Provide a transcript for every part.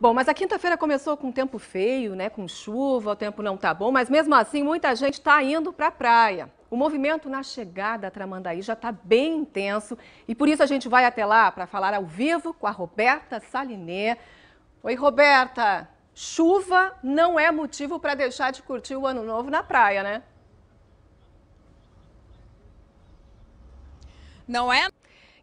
Bom, mas a quinta-feira começou com tempo feio, né? Com chuva, o tempo não tá bom, mas mesmo assim muita gente está indo para a praia. O movimento na chegada a Tramandaí já está bem intenso e por isso a gente vai até lá para falar ao vivo com a Roberta Salinê. Oi, Roberta. Chuva não é motivo para deixar de curtir o ano novo na praia, né? Não é?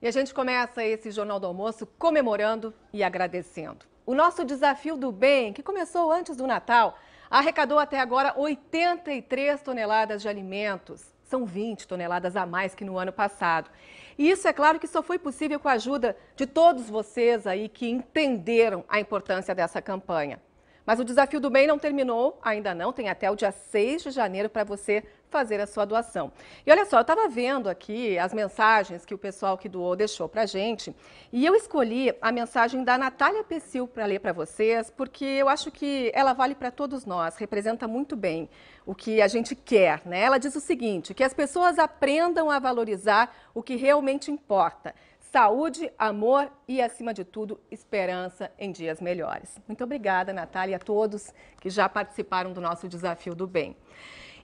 E a gente começa esse Jornal do Almoço comemorando e agradecendo. O nosso desafio do bem, que começou antes do Natal, arrecadou até agora 83 toneladas de alimentos. São 20 toneladas a mais que no ano passado. E isso é claro que só foi possível com a ajuda de todos vocês aí que entenderam a importância dessa campanha. Mas o desafio do bem não terminou, ainda não, tem até o dia 6 de janeiro para você fazer a sua doação. E olha só, eu estava vendo aqui as mensagens que o pessoal que doou deixou para gente, e eu escolhi a mensagem da Natália Pessil para ler para vocês, porque eu acho que ela vale para todos nós, representa muito bem o que a gente quer. Né? Ela diz o seguinte, que as pessoas aprendam a valorizar o que realmente importa, saúde, amor e, acima de tudo, esperança em dias melhores. Muito obrigada, Natália, a todos que já participaram do nosso Desafio do Bem.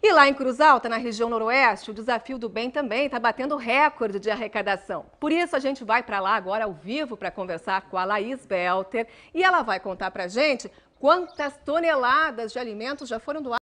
E lá em Cruz Alta, na região noroeste, o Desafio do Bem também está batendo recorde de arrecadação. Por isso, a gente vai para lá agora ao vivo para conversar com a Laís Belter e ela vai contar para gente quantas toneladas de alimentos já foram doados.